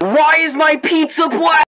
Why is my pizza black?